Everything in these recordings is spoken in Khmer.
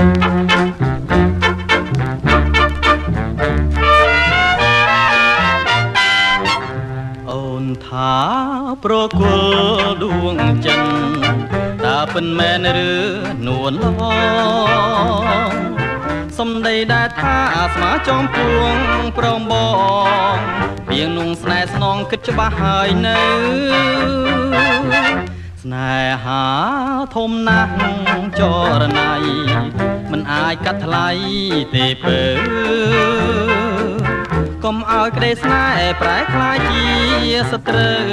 អូនថាប្រគល់ដួងចិនតើពិនមែនឬនួនល្អសំដីដែលថាស្មាចំពួងប្រមបងពីងនុងស្នេហ៍ស្នងគិតច្បាស់ហើយនៅស្នេហាធំណាស់ចរណៃមិន អាចកាត់ថ្លៃទេពើកុំឲ្យក្តីស្នេហ៍ប្រែខ្លាយជាសត្រូវ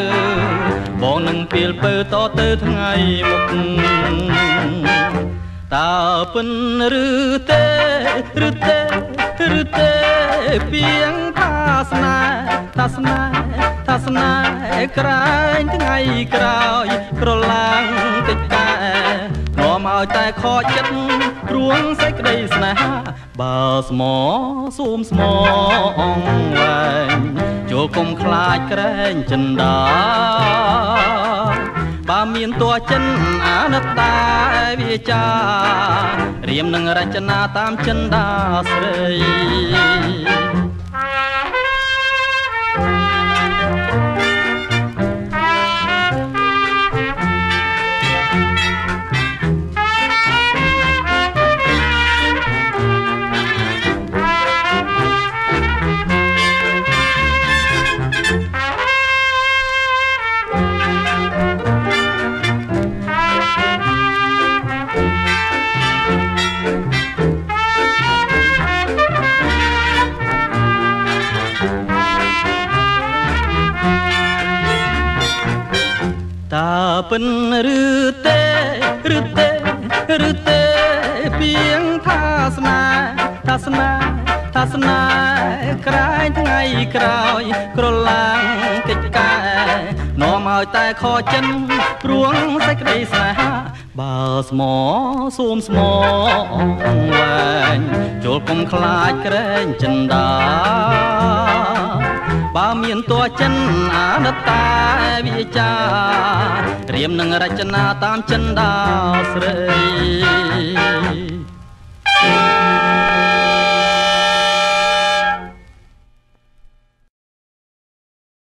បងនឹងពីលពើតទៅថ្ងៃមុខតើពិនឬទេឬទេឬទេពីងថាស្នេហ៍ថាស្នេហ៍ថាស្នេហ៍ក្រែងថ្ងៃក្រោយក្រឡាំងតិចកែនាំ ឲ្យតែខកចិត្តព្រួងសេចក្តីស្នេហាបើស្មោសួមស្មោអងវែងចូលគុំខ្លាចក្រែងចិនដាបើមានតួចិនអនត្តាវាចារៀមនឹងរចនាតាមចិនដាស្រី តើពិនឬទេឬទេឬទេពីងថាស្នេហ៍ថាស្នេហ៍ថាស្នេហ៍ក្រែងថ្ងៃក្រោយ ក្រឡាំងកិច្ចការនាំឲ្យតែខចិនព្រួងសេចក្តីស្នេហាបើស្មោសួមស្មោវែងចូលគុំខ្លាចក្រែងចិនដា បើមានតួចិនអនត្តាវិចារៀមនឹងរចនាតាមចិនដាស្រី